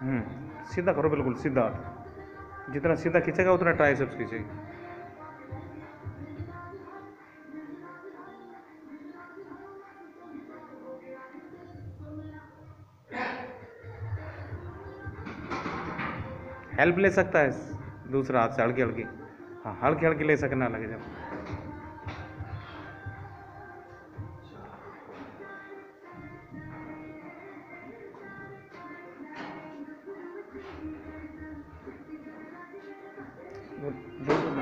हम्म, सीधा करो, बिल्कुल सीधा। जितना सीधा खींचेगा, उतना ट्राई ट्राइसेप्स खींचेगी। हेल्प ले सकता है दूसरा हाथ से हल्की हल्की हाँ हल्की हल्की ले सकना, लगे जब। junto